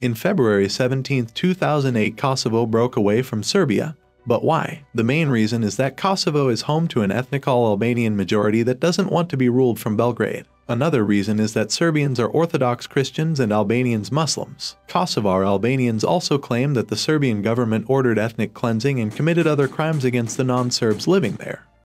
In February 17, 2008, Kosovo broke away from Serbia. But why? The main reason is that Kosovo is home to an ethnical Albanian majority that doesn't want to be ruled from Belgrade. Another reason is that Serbians are Orthodox Christians and Albanians Muslims. Kosovar Albanians also claim that the Serbian government ordered ethnic cleansing and committed other crimes against the non-Serbs living there.